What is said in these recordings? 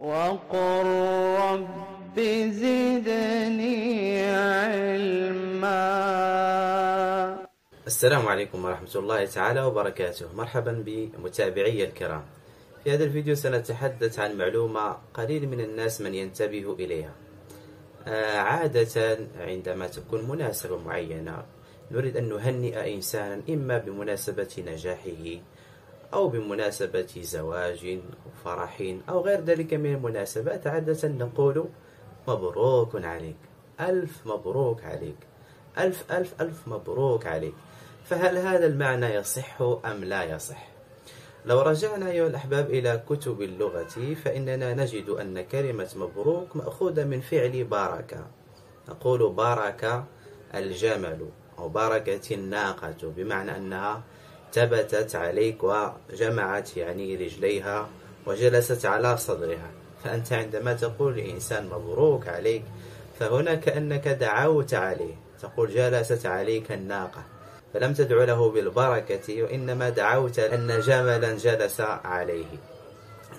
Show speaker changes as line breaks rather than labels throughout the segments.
وقل رب زدني علما.
السلام عليكم ورحمة الله تعالى وبركاته. مرحبا بمتابعي الكرام. في هذا الفيديو سنتحدث عن معلومة قليل من الناس من ينتبه إليها. آه، عادة عندما تكون مناسبة معينة نريد أن نهنئ إنسانا إما بمناسبة نجاحه أو بمناسبة زواج أو فرح أو غير ذلك من المناسبات عادة نقول مبروك عليك. ألف مبروك عليك. ألف ألف ألف مبروك عليك. فهل هذا المعنى يصح أم لا يصح؟ لو رجعنا أيها الأحباب إلى كتب اللغة فإننا نجد أن كلمة مبروك مأخوذة من فعل بارك. نقول بارك الجمل أو باركت الناقة بمعنى أنها تبتت عليك وجمعت يعني رجليها وجلست على صدرها. فأنت عندما تقول لإنسان مبروك عليك فهنا كأنك دعوت عليه. تقول جلست عليك الناقة فلم تدع له بالبركة وإنما دعوت أن جملا جلس عليه.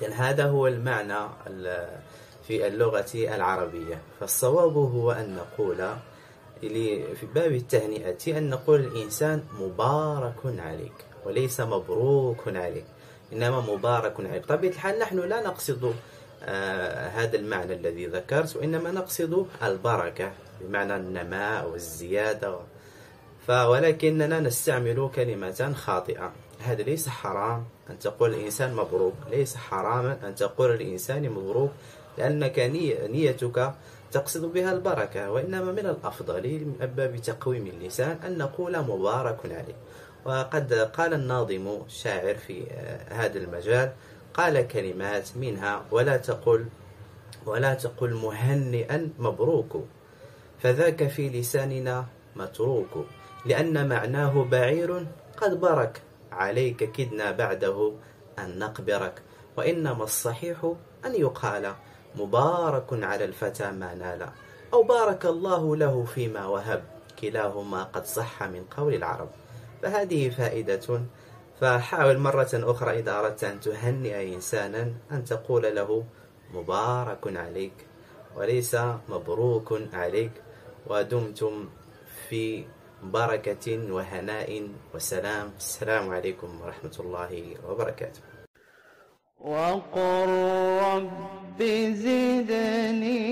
إذن هذا هو المعنى في اللغة العربية. فالصواب هو أن نقول في باب التهنئة أن نقول الإنسان مبارك عليك وليس مبروك عليك إنما مبارك عليك. طبيعة الحال نحن لا نقصد آه هذا المعنى الذي ذكرت وإنما نقصد البركة بمعنى النماء والزيادة. ولكننا نستعمل كلمة خاطئة. هذا ليس حرام أن تقول الإنسان مبروك ليس حراما أن تقول الإنسان مبروك. لأنك نيتك تقصد بها البركة وإنما من الأفضل من باب تقويم اللسان أن نقول مبارك عليه. وقد قال الناظم الشاعر في هذا المجال قال كلمات منها ولا تقل ولا تقل مهنئا مبروك. فذاك في لساننا متروك لأن معناه بعير قد برك. عليك كدنا بعده أن نقبرك وإنما الصحيح أن يقال مبارك على الفتى ما نال. أو بارك الله له فيما وهب. كلاهما قد صح من قول العرب. فهذه فائدة. فحاول مرة أخرى إذا أردت أن تهنئ إنسانا أن تقول له مبارك عليك. وليس مبروك عليك. ودمتم في بركة وهناء وسلام. السلام عليكم ورحمة الله وبركاته.
وقل رب زدني